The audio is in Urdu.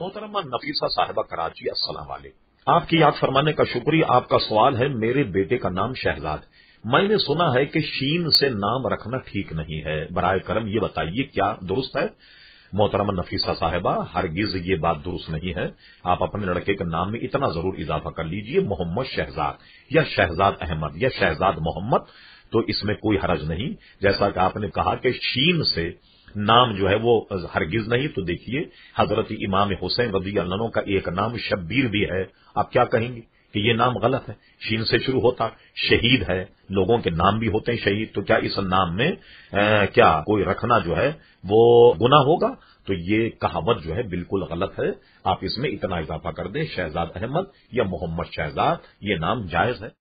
محترمہ نفیسہ صاحبہ کراچی، السلام علیکم۔ آپ کی یاد فرمانے کا شکریہ، آپ کا سوال ہے، میرے بیٹے کا نام شہزاد۔ میں نے سنا ہے کہ شین سے نام رکھنا ٹھیک نہیں ہے۔ برائے کرم یہ بتائیے کیا درست ہے؟ محترمہ نفیسہ صاحبہ، ہرگز یہ بات درست نہیں ہے۔ آپ اپنے لڑکے کے نام میں اتنا ضرور اضافہ کر لیجیے، محمد شہزاد۔ یا شہزاد احمد، یا شہزاد محمد، تو اس میں کوئی حرج نہیں۔ جیسا کہ آپ نے کہا کہ شین سے نام جو ہے وہ ہرگز نہیں، تو دیکھیے حضرت امام حسین رضی اللہ کا ایک نام شبیر بھی ہے۔ آپ کیا کہیں گے کہ یہ نام غلط ہے؟ شین سے شروع ہوتا، شہید ہے، لوگوں کے نام بھی ہوتے ہیں شہید۔ تو کیا اس نام میں کیا کوئی رکھنا جو ہے وہ گنا ہوگا؟ تو یہ کہاوت جو ہے بالکل غلط ہے۔ آپ اس میں اتنا اضافہ کر دیں، شہزاد احمد یا محمد شہزاد، یہ نام جائز ہے۔